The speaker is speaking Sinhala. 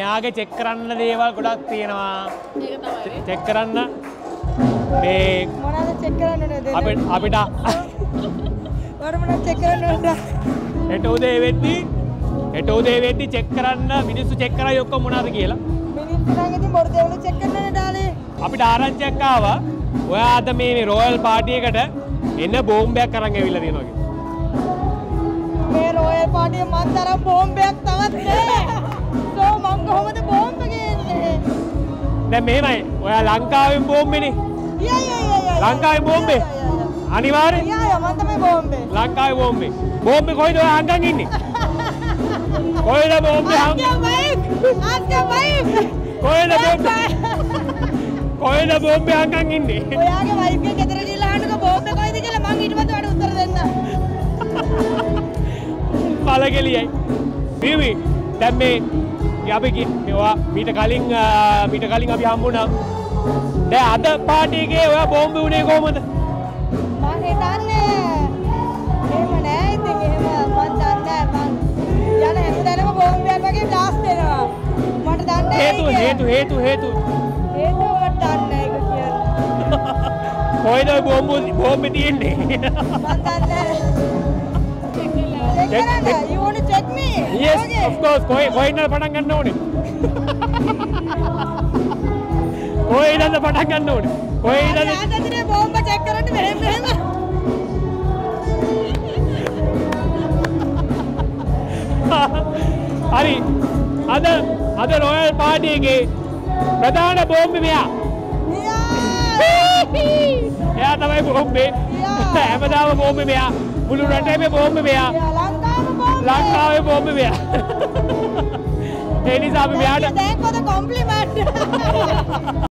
මෙයාගේ චෙක් කරන්න දේවල් ගොඩක් තියෙනවා. චෙක් කරන්න මේ මොනවද චෙක් කරන්න ඕනද? අපිට අපිට වර මොනවද චෙක් කරන්න ඕනද? හෙට උදේ වෙද්දි හෙට උදේ වෙද්දි චෙක් කරන්න මිනිස්සු චෙක් කරයි ඔක්කොම මොනවද කියලා මිනිස්සු නම් ඉතින් බොරු දේවල් චෙක් කරන්නනේ ඩාලේ. අපිට ආරංචියක් ආවා ඔයා අද මේ රොයල් පාටි එකට එන්න බෝම්බයක් අරන් ඇවිල්ලා තියෙනවා කියලා. මේ රොයල් පාටියේ මන් තරම් බෝම්බයක් තවත් නෑ. දැන් මෙහෙමයි. ඔයා ලංකාවෙන් බෝම්බේනේ. ලංකාවේ බෝම්බේ? අනිවාර්යෙන්? යා යා මං තමයි බෝම්බේ. ලංකාවේ බෝම්බේ. බෝම්බේ කොයිද ඔයා අංගන් ඉන්නේ? කොයිද බෝම්බේ wife. කොයිද බෝම්බේ කොයිද බෝම්බේ අංගන් ඉන්නේ? ඔයාගේ වයිෆ් එක ගෙදර ගිහලා අහන්නකෝ බෝම්බේ කොයිද කියලා මං ඊට පස්සේ උත්තර දෙන්න. පලගෙලියයි පිවි දැන් මේ ගි- මේවා මීට කලින් මීට කලින් අපි හම්බුණා. දැන් අද පාටිගේ ඔයා බෝම්බ දන්නේ. නෑ හේතු. හේතු හේතු හේතු කොයිද බෝම්බ බෝම්බ තියෙන්නේ course කොයි කොයින්ද පටන් ගන්න ඕනේ? කොයින්ද පටන් ගන්න ඕනේ? කොයින්ද හරි ආසදිනේ බෝම්බ check කරන්න මෙහෙම මෙහෙම. හරි. අද අද රොයල් පාටියගේ ප්‍රධාන බෝම්බ මෙයා. එයා තමයි බෝම්බේ. හැමදාම බෝම්බ මෙයා. මුළු රටේම බෝම්බ මෙයා ලංකාව බෝම්බ ලංකාවේ බෝම්බ මෙයා ඒ නිසා අපි මෙයාට thank you for the compliment.